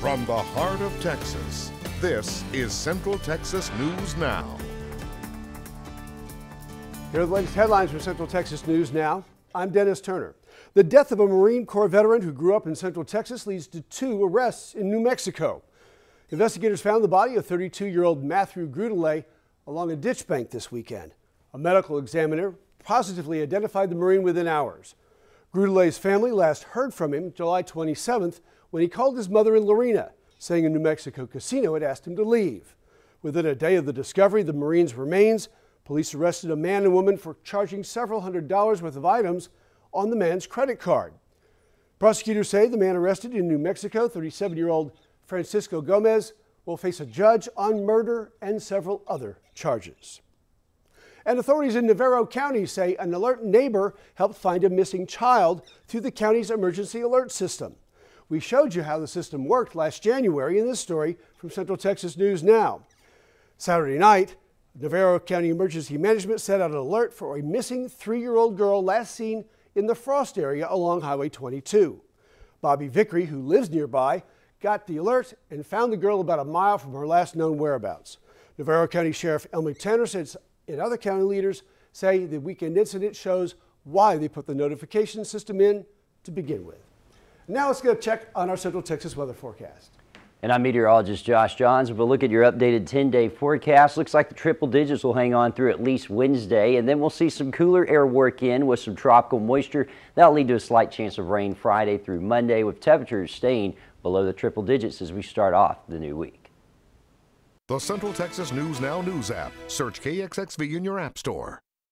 From the heart of Texas, this is Central Texas News Now. Here are the latest headlines from Central Texas News Now. I'm Dennis Turner. The death of a Marine Corps veteran who grew up in Central Texas leads to two arrests in New Mexico. Investigators found the body of 32 year old Matthew Grudelay along a ditch bank this weekend. A medical examiner positively identified the Marine within hours. Grudelay's family last heard from him July 27th when he called his mother in Lorena, saying a New Mexico casino had asked him to leave. Within a day of the discovery of the Marine's remains, police arrested a man and woman for charging several hundred dollars worth of items on the man's credit card. Prosecutors say the man arrested in New Mexico, 37 year old Francisco Gomez, will face a judge on murder and several other charges. And authorities in Navarro County say an alert neighbor helped find a missing child through the county's emergency alert system. We showed you how the system worked last January in this story from Central Texas News Now. Saturday night, Navarro County Emergency Management set out an alert for a missing three year old girl last seen in the Frost area along Highway 22. Bobby Vickery, who lives nearby, got the alert and found the girl about a mile from her last known whereabouts. Navarro County Sheriff Elmer Tanner said and other county leaders say the weekend incident shows why they put the notification system in to begin with. Now let's go check on our Central Texas weather forecast. And I'm meteorologist Josh Johns. We'll look at your updated 10-day forecast. Looks like the triple digits will hang on through at least Wednesday, and then we'll see some cooler air work in with some tropical moisture. That'll lead to a slight chance of rain Friday through Monday, with temperatures staying below the triple digits as we start off the new week. The Central Texas News Now news app. Search KXXV in your app store.